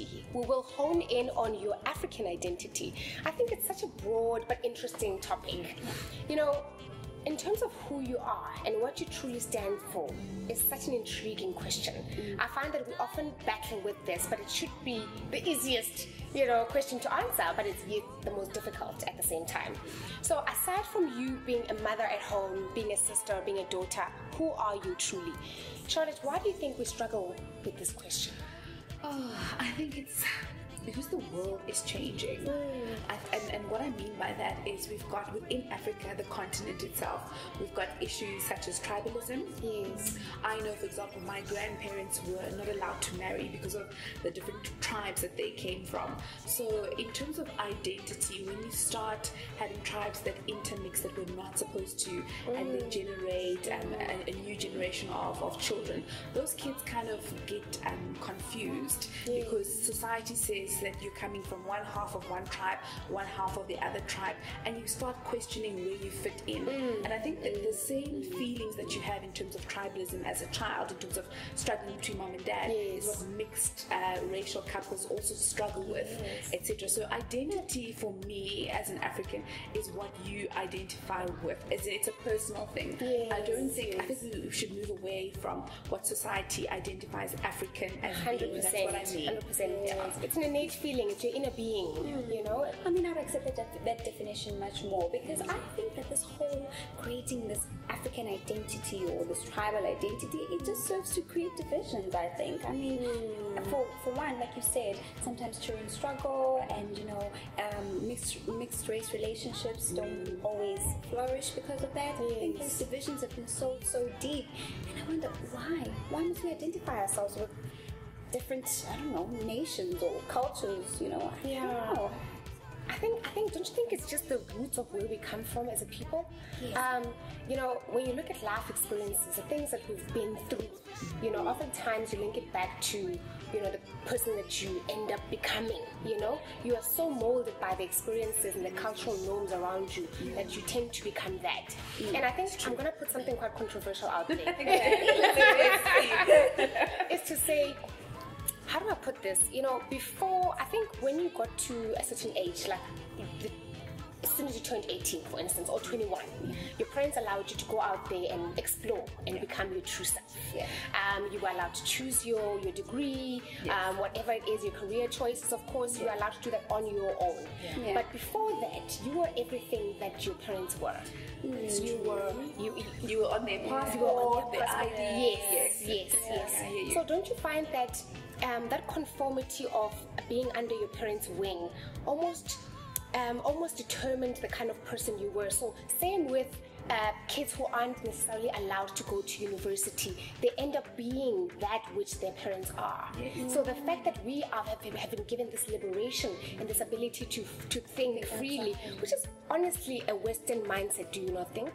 identity. We will hone in on your African identity. I think it's such a broad but interesting topic. You know, in terms of who you are and what you truly stand for is such an intriguing question. Mm. I find that we often battle with this, but it should be the easiest, you know, question to answer, but it's yet the most difficult at the same time. So aside from you being a mother at home, being a sister, being a daughter, who are you truly? Charlotte, why do you think we struggle with this question? Oh, I think it's because the world is changing. I, and, and what I mean by that is we've got within Africa, the continent itself, we've got issues such as tribalism. Yes. I know, for example, my grandparents were not allowed to marry because of the different tribes that they came from. So, in terms of identity, when you start having tribes that intermix that we're not supposed to, and they generate um, a, a new generation of, of children, those kids kind of get um, confused because society says that you're coming from one half of one tribe, one half of the other tribe, and you start questioning where you fit in. And I think that the same feelings that you have in terms of tribalism as a child, in terms of struggling between mom and dad, is what mixed uh, racial couples also struggle with, etc. So identity for me as an African is what you identify with. It's, it's a personal thing. I don't think I think we should move away from what society identifies African as Hundred being. That's what I mean. Hundred percent. It's an innate feeling. It's your inner being. Hmm. You know. I mean, I'd accept that, that definition much more because I think that this whole creating this African identity or this tribal identity, it just serves to create divisions, I think. I mean, hmm. for, for one, like you said, sometimes children struggle and, you know, um, mixed, mixed race relationships don't hmm. always flourish because of that. I think those divisions have been so, so deep. And I wonder why? Why must we identify ourselves with different, I don't know, nations or cultures, you know? I don't Yeah. know. I think I think don't you think it's just the roots of where we come from as a people? Um, you know, when you look at life experiences, the things that we've been through, you know, oftentimes you link it back to, you know, the person that you end up becoming. You know, you are so molded by the experiences and the cultural norms around you that you tend to become that. And I think I'm gonna put something quite controversial out there. is to say how do I put this? You know, before I think when you got to a certain age, like the, as soon as you turned 18, for instance, or 21, your parents allowed you to go out there and explore and become your true self. Yeah. Um, you were allowed to choose your your degree, um, whatever it is, your career choices. Of course, you were allowed to do that on your own. Yeah. But before that, you were everything that your parents were. You were you. you You were on their passport, you were on their. ID. Yes, yes, yes. Hear. So don't you find that um, that conformity of being under your parents' wing almost um, almost determined the kind of person you were? So same with uh, kids who aren't necessarily allowed to go to university, they end up being that which their parents are. So the fact that we are, have, have been given this liberation and this ability to to think freely, which is honestly a Western mindset, do you not think?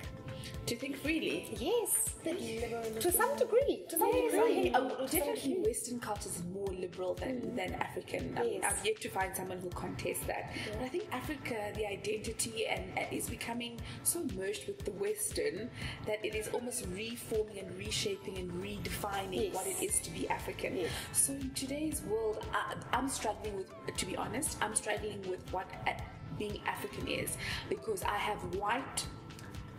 To think freely. Yes, to some degree. To some Yes, degree. uh, definitely Western culture is more liberal than, than African. I mean, Yes. I've yet to find someone who contests that. But I think Africa, the identity and, and is becoming so merged with the Western that it is almost reforming and reshaping and redefining Yes. what it is to be African. Yes. So in today's world, I, I'm struggling with, to be honest, I'm struggling with what uh, being African is because I have white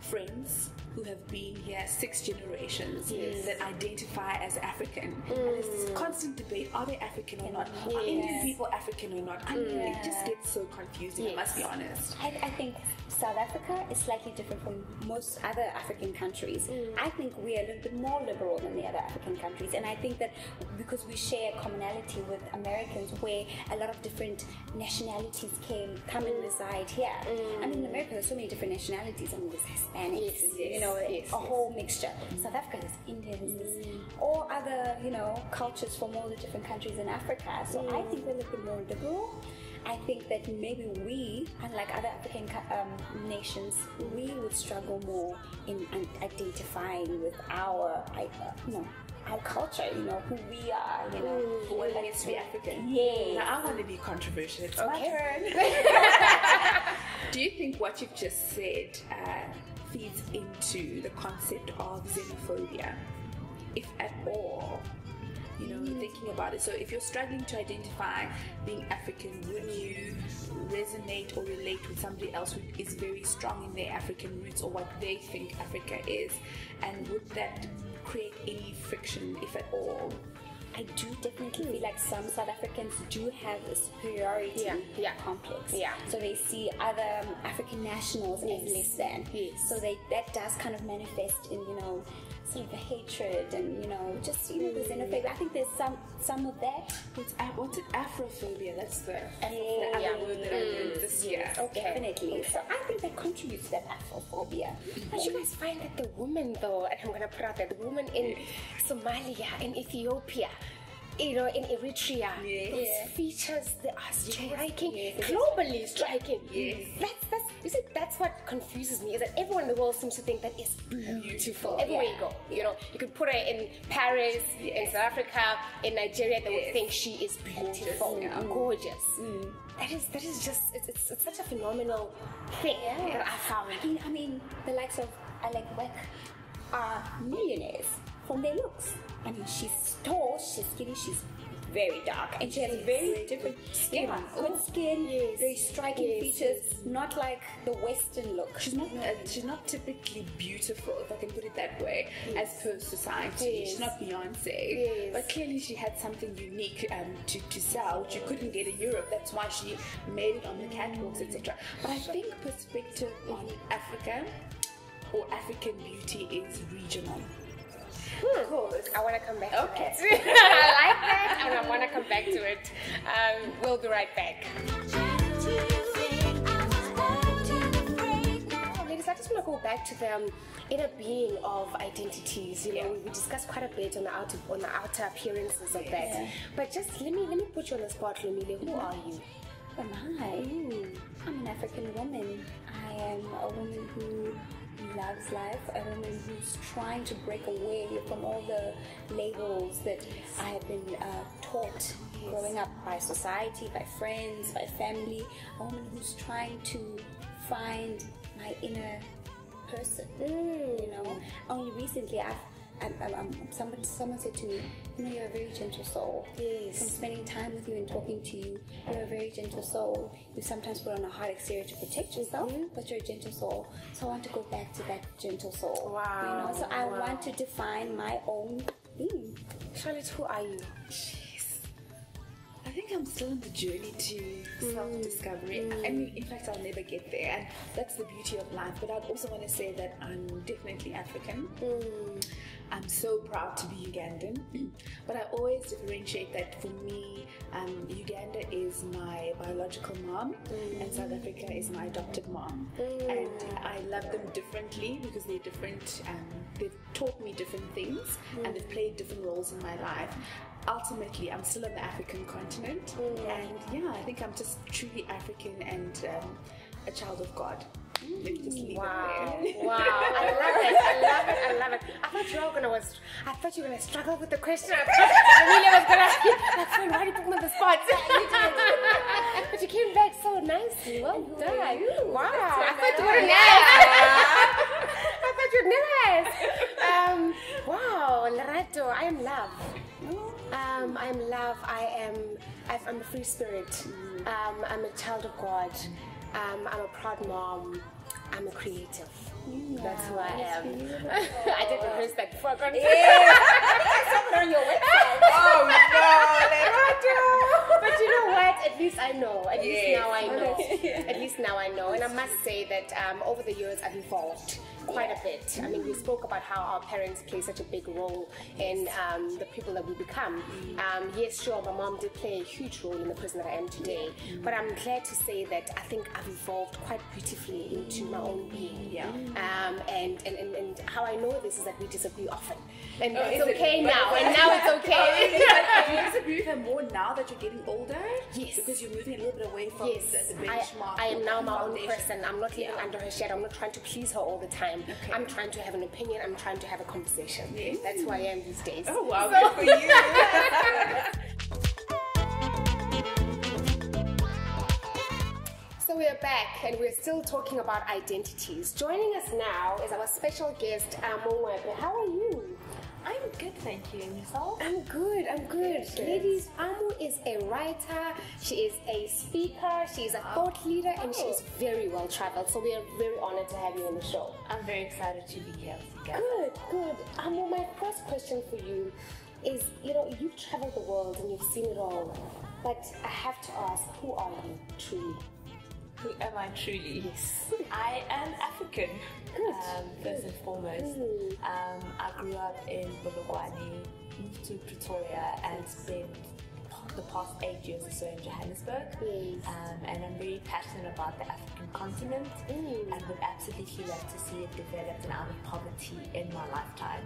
friends who have been here six generations that identify as African. And mm. there's this constant debate: Are they African or not? Are Indian people African or not? I mean, it just gets so confusing. I must be honest. I, I think South Africa is slightly different from most other African countries. Mm. I think we're a little bit more liberal than the other African countries, and I think that because we share a commonality with Americans, where a lot of different nationalities came come and mm. reside here. I mean, in America, there's so many different nationalities. I mean, there's Hispanics, Yes, you know, yes, a whole mixture. South Africa is Indians, there's all other, you know, cultures from all the different countries in Africa. So I think we're a little bit more liberal. I think that maybe we, unlike other African um, nations, we would struggle more in, in identifying with our, uh, you know, our culture. You know, who we are. You know, What it means to be African. Yes. Now I want to be controversial. It's my turn. Do you think what you've just said uh, feeds into the concept of xenophobia, if at all? You know, thinking about it. So, if you're struggling to identify being African, would you resonate or relate with somebody else who is very strong in their African roots or what they think Africa is? And would that create any friction, if at all? I do definitely feel like some South Africans do have a superiority Yeah, yeah. complex. Yeah. So they see other um, African nationals as less than. Yes. So they that does kind of manifest in you know sort of the hatred and you know just you know the xenophobia. I think there's some some of that. What's, what's it? Afrophobia. That's the, Yeah. the other word that I learned mm. this year. Okay. Definitely. So I think that contributes to that Afrophobia. But you guys find that the women, though, and I'm gonna put out there, the women in Somalia, in Ethiopia, you know, in Eritrea, Yes. features they are striking, yes. globally striking. Yes. That's that's you see, that's what confuses me is that everyone in the world seems to think that is beautiful. Everywhere you go, you know, you could put her in Paris, in South Africa, in Nigeria, they would think she is beautiful, yeah. gorgeous. Mm. Mm. That is that is just it's, it's, it's such a phenomenal thing that I found. I mean, I mean, the likes of Alek Wek are millionaires from their looks. I mean, she's tall, she's skinny, she's very dark, and she has very different skin, Yeah. good skin, Yes. very striking Yes, features, not like the Western look. She's not. Uh, she's not typically beautiful, if I can put it that way, as per society. Yes. She's not Beyonce, Yes. but clearly she had something unique um, to, to sell, which you couldn't get in Europe. That's why she made it on the catwalks, etc. But I think perspective on Africa or African beauty is regional. Because I want to come back to Okay. that. I like that, and I want to come back to it. Um, we'll be right back. Ladies, I just want to go back to the um, inner being of identities. You know, we discussed quite a bit on the outer on the outer appearances of that. But just let me let me put you on the spot, Lomile. Who are you? Who am I? I'm an African woman. I am a woman who loves life, a woman who's trying to break away from all the labels that I have been uh, taught growing up by society, by friends, by family. A woman who's trying to find my inner person. You know, only recently I've. I'm, I'm, I'm, someone, someone said to me, you know, you're a very gentle soul. Yes. From spending time with you and talking to you, you're a very gentle soul. You sometimes put on a hard exterior to protect yourself, but you're a gentle soul. So I want to go back to that gentle soul. Wow, You know, so I wow. want to define my own being. Charlotte, who are you? I think I'm still on the journey to mm. self-discovery. I mm. mean, in fact, I'll never get there, and that's the beauty of life. But I'd also want to say that I'm definitely African. Mm. I'm so proud to be Ugandan, but I always differentiate that for me, um, Uganda is my biological mom, and South Africa is my adopted mom, and I love them differently because they're different. Um, they've taught me different things, and they've played different roles in my life. Ultimately I'm still on the African continent and yeah I think I'm just truly African and um, a child of God let just leave Wow. it there Wow. I love it. I love it. I love it. I thought you were gonna was I thought you were gonna struggle with the question. I thought Amelia was gonna like friend, why did you put me on the spot? But you came back so nicely. Well done. Wow. I thought you were nice. I thought you were nice. Um, wow, Lerato, I am love. Um, I am love. I am. I've- I'm a free spirit. Um, I'm a child of God. Um, I'm a proud mom. I'm a creative. Yeah, That's who I am. I did rehearse that before I got Somewhere on your website. Oh no, But you know what? At least I know. At least now I know. At least now I know. And I must say that um, over the years I've evolved quite a bit. I mean, we spoke about how our parents play such a big role in um, the people that we become. Um, yes, sure, my mom did play a huge role in the person that I am today. But I'm glad to say that I think I've evolved quite beautifully into my own being. Yeah. Um, and, and, and, and how I know this is that we disagree often. And Oh, it's is it? okay now. And now it's okay. Do you disagree with her more now that you're getting older? Yes. Because you're moving a little bit away from Yes, the, the I, benchmark. I am now my own person. I'm not living Yeah. under her shadow. I'm not trying to please her all the time. Okay. I'm trying to have an opinion. I'm trying to have a conversation. Yes. That's who I am these days. Oh wow, So- good for you. So we're back and we're still talking about identities. Joining us now is our special guest, Amo Ngoepe. How are you? I'm good, thank you. And yourself? I'm good, I'm good. Ladies, Amo is a writer, she is a speaker, she is a thought leader, and she is oh. very well traveled. So we are very honored to have you on the show. I'm very excited to be here together. Good, good. Amo, my first question for you is you know, you've traveled the world and you've seen it all, but I have to ask, who are you truly? Who am I truly? Yes. I am African. Good, Um, first and foremost. Mm. Um, I grew up in Bulugwane, moved to Pretoria, and spent the past eight years or so in Johannesburg. Yes. Um, and I'm very passionate about the African continent Mm. and would absolutely love to see it developed and out of poverty in my lifetime.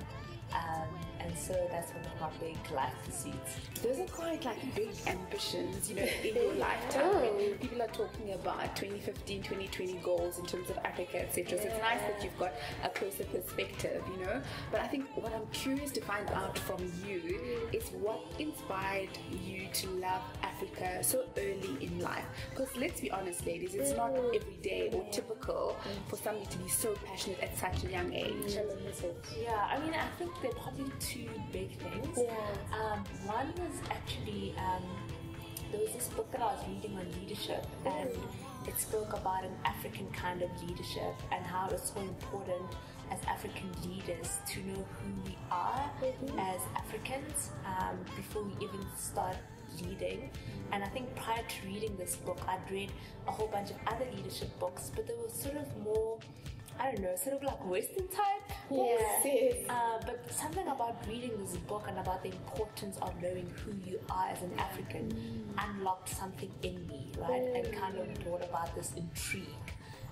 Um, and so that's one of my big life pursuits. Those are quite like big ambitions, you know, in your lifetime. When people are talking about 2015, 2020 goals in terms of Africa, etc. So it's nice that you've got a closer perspective, you know. But I think what I'm curious to find out from you is what inspired you to love Africa so early in life. Because let's be honest, ladies, it's not every day or typical for somebody to be so passionate at such a young age. Yeah, I mean, I think there are probably two big things. Yeah. Um, one was actually um, there was this book that I was reading on leadership, and it spoke about an African kind of leadership and how it's so important as African leaders to know who we are as Africans um, before we even start leading. And I think prior to reading this book, I'd read a whole bunch of other leadership books, but they were sort of more, I don't know, sort of like Western type books. Yes. Uh, but something about reading this book and about the importance of knowing who you are as an African unlocked something in me, right? And kind of brought about this intrigue.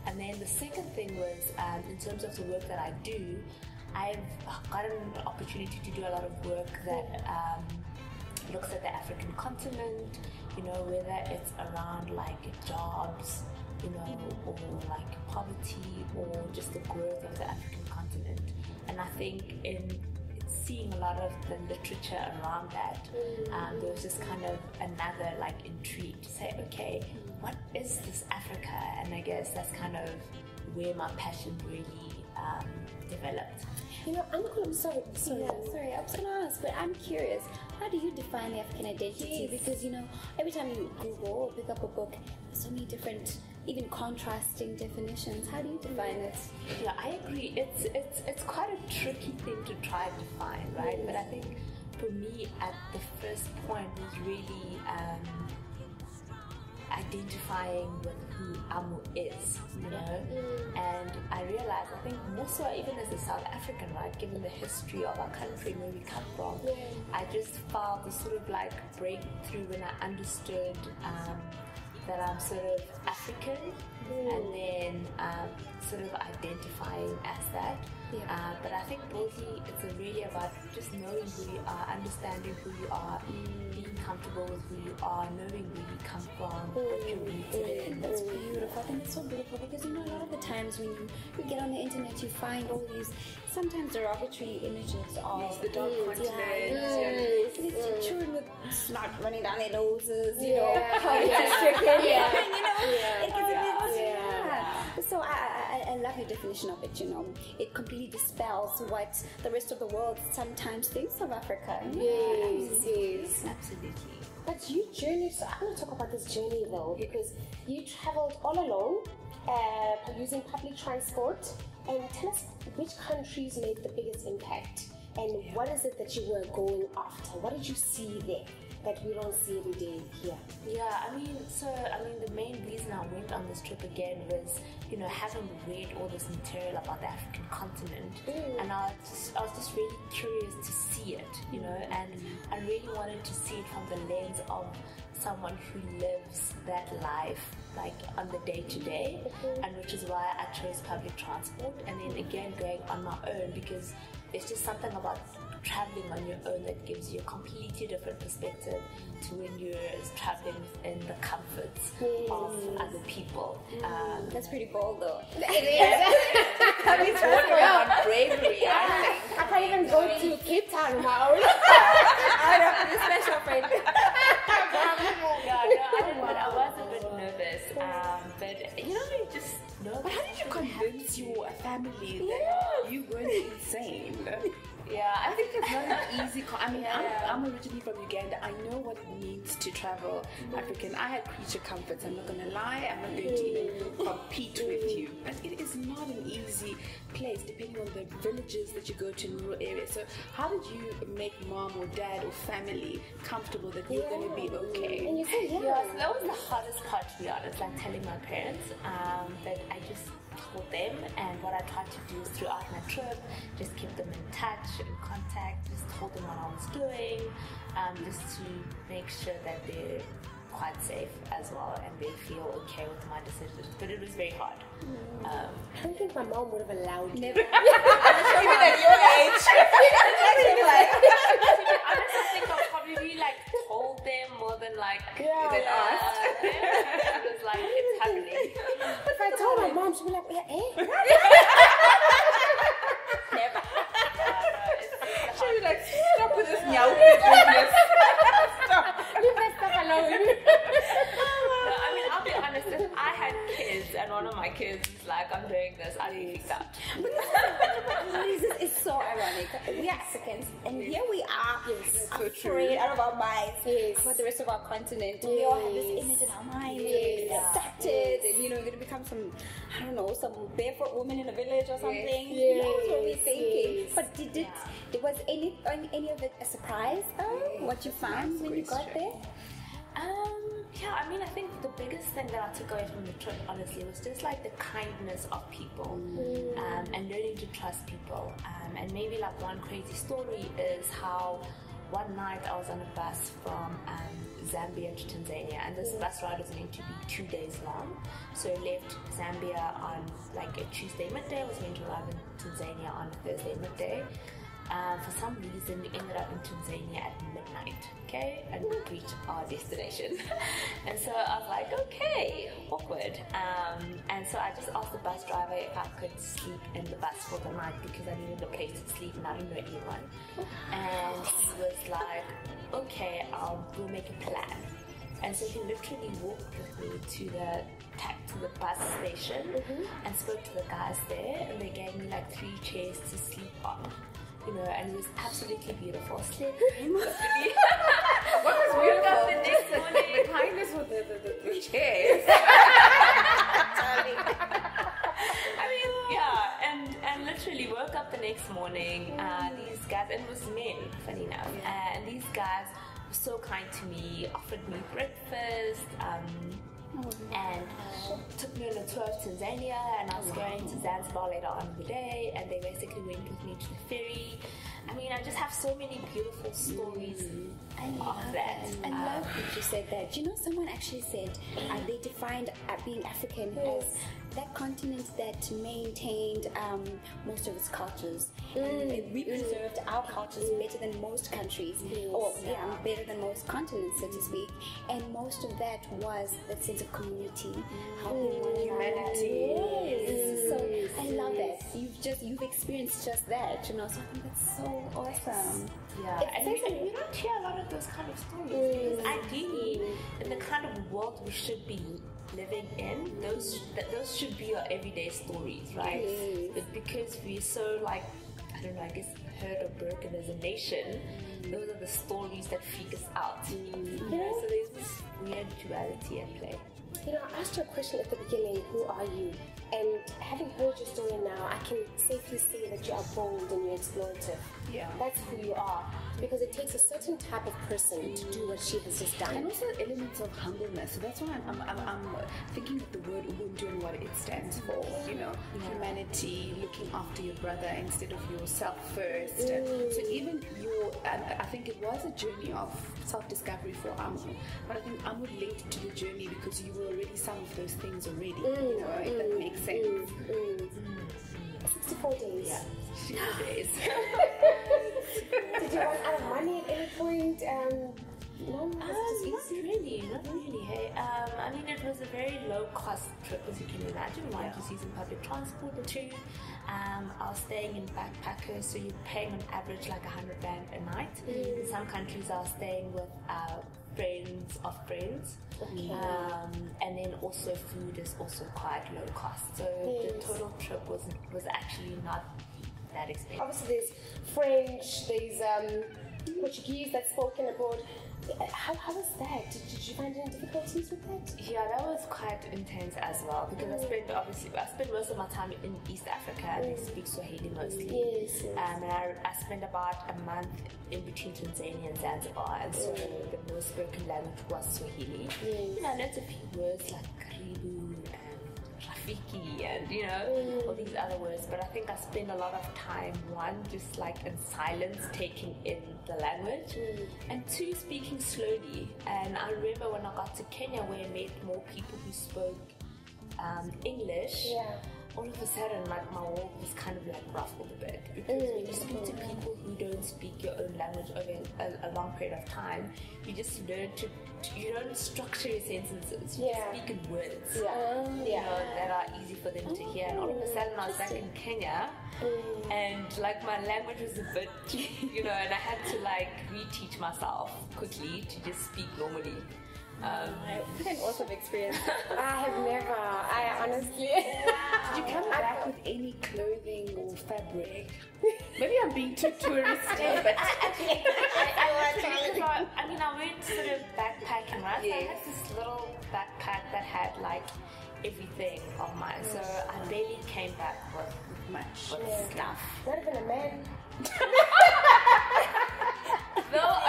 And then the second thing was, um, in terms of the work that I do, I've gotten an opportunity to do a lot of work that um, looks at the African continent, you know, whether it's around like jobs, you know, or like poverty or just the growth of the African continent. And I think in seeing a lot of the literature around that, um, there was just kind of another like intrigue to say, okay, what is this Africa? And I guess that's kind of where my passion really um, developed. You know, I'm I'm sorry, sorry. Yeah, sorry, I was gonna ask, but I'm curious. How do you define the African identity? Because you know, every time you Google or pick up a book, there's so many different, even contrasting definitions. How do you define it? Yeah, I agree. It's it's it's quite a tricky thing to try to define, right? But I think for me, at the first point was really um, identifying with who Amo is, you know. And I realized, I think more so even as a South African, right, given the history of our country where we come from, I just felt a sort of like breakthrough when I understood. Um, that I'm sort of African and then um, sort of identifying as that. Yeah. Uh, but I think broadly it's really about just knowing who you are, understanding who you are, being comfortable with who you are, knowing where you come from, what your roots in. That's beautiful. I think it's so beautiful because you know a lot of the times when you, you get on the internet, you find all these sometimes derogatory images of Yes, the dark Mm, continent, Yeah, yeah. And it's mm. children with snot running down their noses, you Yeah. know, poverty-stricken, Yeah. you know, Yeah. it gets a bit, Yeah. yeah. So I, I, I love your definition of it. You know, it completely dispels what the rest of the world sometimes thinks of Africa. Yes, yes. Absolutely. But you journeyed, so I want to talk about this journey though, because you traveled all alone uh, using public transport. And tell us which countries made the biggest impact and what is it that you were going after? What did you see there that we don't see every day here? Yeah, I mean, so I mean, the main reason I went on this trip again was, you know, having read all this material about the African continent, Mm. and I was just, I was just really curious to see it, you know, and I really wanted to see it from the lens of someone who lives that life like on the day to day, and which is why I chose public transport, and then again going on my own because there's just something about traveling on your own that gives you a completely different perspective to when you're traveling within the comforts of other people. Um, That's pretty bold though. It is. Coming bordering on bravery, I. I can't even go to Cape Town on my own. I have a special friend. Yeah, no, I, I was a bit nervous. Um, but you know, you just know. But how did you convince your family that you weren't insane? Yeah, I think it's not an easy. Con- I mean, I'm, I'm originally from Uganda. I know what it means to travel African. I had creature comforts. I'm not gonna lie. I'm not going to even compete with you. But it is not an easy place, depending on the villages that you go to in rural areas. So, how did you make mom or dad or family comfortable that you're gonna be okay? And you said, yes. Yeah, so that was the hardest part to be honest, like telling my parents. Um, but I just told them, and what I tried to do throughout my trip, just keep them in touch, in contact, just told them what I was doing, um, just to make sure that they're quite safe as well and they feel okay with my decisions. But it was very hard. Um, I don't think my mom would have allowed me. Never. Even at your age. like, I think I probably like told them more than like Yeah. than asked. it was like it's happening. If I told my mom, she'd be like, yeah, eh? never. She'll be like, stop with this meow business. Leave that stuff alone. No, I mean, I'll be honest. If I had kids and one of my kids is like, "I'm doing this," I'd be freaked out. this is it's so ironic. We are Africans, and here we are, Yes. So true. out of our minds Yes. About the rest of our continent. We all have this image in our minds, Yes. accepted, and you know, we're gonna become some, I don't know, some barefoot woman in a village or something. Yes. knows what we're thinking? Yes. But did it? Was any any of it a surprise? though? what you found when you got there? Um, yeah, I mean, I think the biggest thing that I took away from the trip, honestly, was just like the kindness of people um, and learning to trust people. Um, and maybe like one crazy story is how one night I was on a bus from um, Zambia to Tanzania, and this bus ride was meant to be two days long. So I left Zambia on like a Tuesday midday, I was meant to arrive in Tanzania on a Thursday midday. Um, for some reason, we ended up in Tanzania at midnight, okay, and we reached our destination. and so I was like, okay, awkward. Um, and so I just asked the bus driver if I could sleep in the bus for the night because I needed a place to sleep and I didn't know anyone. And he was like, okay, I'll we'll make a plan. And so he literally walked with me to the to the bus station and spoke to the guys there, and they gave me like three chairs to sleep on. You know, and it was absolutely beautiful. Slept. What was Woke up the next morning. The kindness with the, the, the, the chairs. I mean, yeah, and and literally woke up the next morning. Uh, these guys, and it was men, funny enough, and these guys were so kind to me, offered me breakfast. Um, and took me on a tour of Tanzania and I was going to Zanzibar later on the day and they basically went with me to the ferry. I mean I just have so many beautiful stories of that. I Um, love that you said that. You know, someone actually said uh, they defined uh, being African as that continent that maintained um, most of its cultures. Mm. And we preserved our cultures mm. better than most countries, or yeah, better than most continents, so to speak. Mm. And most of that was that sense of community, another. Humanity. Yes. So I love that. You've just you've experienced just that. You know, so I think that's so awesome. Yeah, It and we, don't hear a lot of those kind of stories because mm. ideally, in the kind of world we should be living in, those that those should be our everyday stories, right? Yes. But because we're so like I don't know, I guess hurt or broken as a nation, mm. those are the stories that freak us out. Mm. You know, so there's this weird duality at play. You know, I asked you a question at the beginning who are you? And having heard your story now, I can safely say that you are bold and you're explorative. Yeah. That's who you are. Because it takes a certain type of person to do what she has just done. And also elements of humbleness. So that's why I'm, I'm, I'm, I'm thinking of the word Ubuntu and what it stands for. You know, humanity, looking after your brother instead of yourself first. So mm. even your, I think it was a journey of self-discovery for Amo. But I think Amo linked to the journey because you were already some of those things already. Mm, you know, if that mm, makes sense. 64 days. Yeah. She is. point? Um, no, Um, was not really, not really. Hey, um, I mean, it was a very low cost trip, as you can imagine. One, just using public transport, or two, um, I was staying in backpackers, so you're paying on average like a hundred rand a night. In some countries, I was staying with uh, friends of friends, um, and then also food is also quite low cost. So the total trip was was actually not that expensive. Obviously, there's French, there's um, Portuguese that's spoken abroad. How, how was that? Did, did you find any difficulties with that? Yeah, that was quite intense as well because I spent obviously I spent most of my time in East Africa and they speak Swahili mostly. Yes, yes. Um, and I, I spent about a month in between Tanzania and Zanzibar, and so the most spoken language was Swahili. Yes. You know, lots of few words like karibu rafiki and you know all these other words. But I think I spent a lot of time one just like in silence taking in the language, and two speaking slowly. And I remember when I got to Kenya where I met more people who spoke um, English Yeah. All of a sudden, like my world was kind of like ruffled a bit because when you speak to people who don't speak your own language over a, a long period of time, you just learn to, you don't structure your sentences. You Yeah. just speak in words. Yeah. You know, that are easy for them to hear. And all of a sudden, I was back in Kenya, mm. and like my language was a bit, you know, and I had to like reteach myself quickly to just speak normally. Um, an awesome experience. I have never. I honestly. Did you come back with any clothing or fabric? Maybe I'm being too touristy, but I, I, I, I mean, I went sort of backpacking, right? So I had this little backpack that had like everything of mine. So I barely came back with, much. with stuff. Not even a man. I must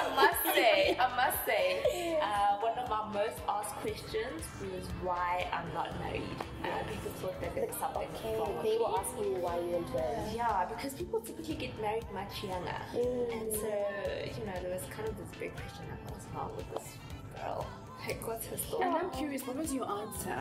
say, I must say, uh, one of my most asked questions was why I'm not married. Uh, people thought that there was something Okay, wrong with they were asking you why you weren't married. Yeah, because people typically get married much younger. And so, you know, there was kind of this big question like, what's wrong with this girl? Like, what's her story? And I'm curious, what was your answer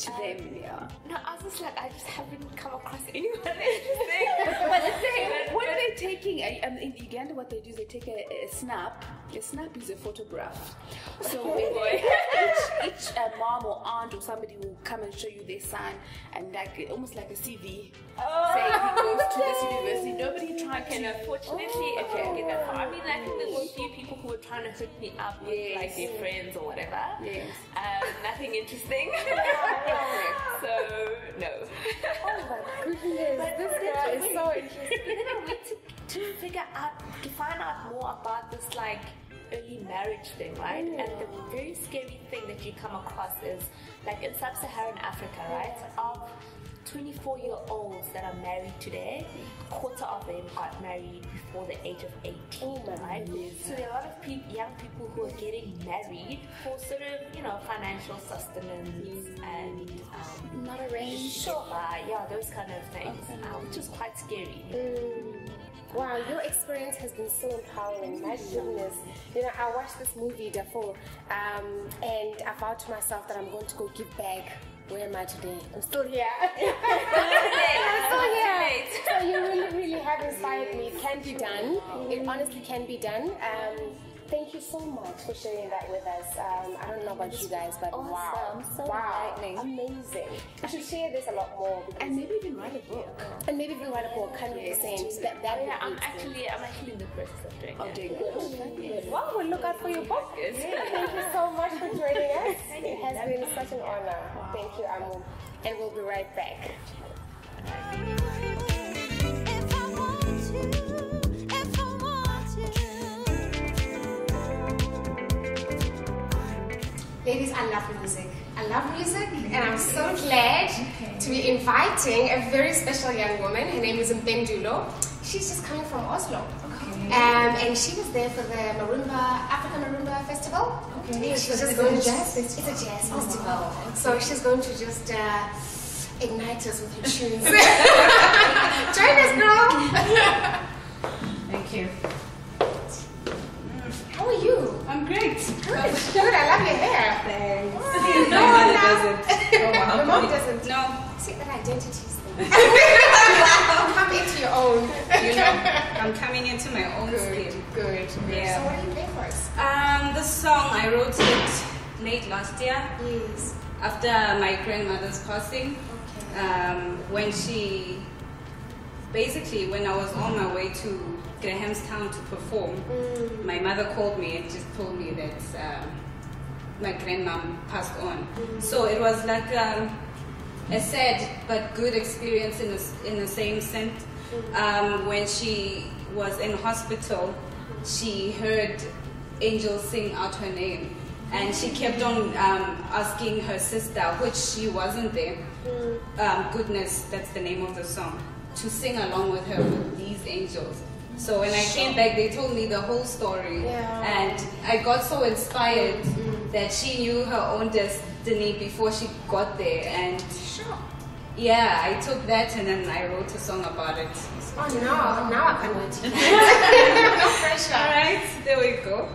to them? Yeah. No, I was just like, I just haven't come across anyone interesting. but the thing, What are they taking? I- Um, in Uganda, what they do is they take a, a snap. A snap is a photograph. So they- each, each uh, mom or aunt or somebody will come and show you their son, and like almost like a CV, saying he goes to this university. Nobody trying And to. unfortunately, I can't get that far. I mean, I think there were a few people who were trying to hook me up with Yes. like their friends or whatever. Yes. Um, nothing interesting. so, no. Oh my goodness, But this girl is so interesting. Then I went to, to figure out, to find out more about this like early marriage thing, right? And the very scary thing that you come across is like in sub-Saharan Africa, right? Of 24 year olds that are married today, a quarter of them got married before the age of 18, Oh right? So there are a lot of peop young people who are getting married for sort of, you know, financial sustenance and um, Not arranged. Sure. Uh, yeah, those kind of things, uh, which is quite scary. Wow, your experience has been so empowering. My goodness. You know, I watched this movie, Darfur, um, and I vowed to myself that I'm going to go give back. Where am I today? I'm still here. I'm still here. So you really, really have inspired me. It can be done. It honestly can be done. Um, you so much for sharing that with us. Um, I don't know about you guys, but wow. Awesome. So wow. enlightening. Amazing. I should share this a lot more. And maybe even write a book. and maybe even write a book, 100%. That, that Yeah, I'm actually, I'm actually in the process of doing Of that. doing Good. Well, we'll look out for your book. Thank you so much for joining us. It has been such an honor. Thank you, Amo. And we'll be right back. Ladies, I love music. I love music, and I'm so glad to be inviting a very special young woman. Her name is Mpendulo. She's just coming from Oslo. Um, and she was there for the Marimba, African Marimba Festival. Okay. She's So just going a to, jazz It's a jazz Oh, wow. festival. So she's going to just uh, ignite us with her tunes. Join us, girl. Thank you. How are you? I'm great. Good. Good. I love your hair. Thanks. Oh, My no, mother no. Doesn't. Oh, wow. Your mom doesn't. No. See that identities thing. Come into your own. You know, I'm coming into my own Good, skin. good, good. Yeah. So what do you play for us? Um, this song I wrote it late last year Yes. after my grandmother's passing. Okay. Um, when she, basically, when I was on my way to Grahamstown to perform, Mm. my mother called me and just told me that um, my grandmom passed on. So it was like um, a sad but good experience in the, in the same sense. Um, when she was in hospital, she heard angels sing out her name. And she kept on um, asking her sister, which she wasn't there, um, Goodness, that's the name of the song, to sing along with her with these angels. So when I came back, they told me the whole story. Yeah. And I got so inspired that she knew her own destiny before she got there. And Sure. yeah, I took that and then I wrote a song about it. Oh no, now I can't wait no pressure. All right, there we go.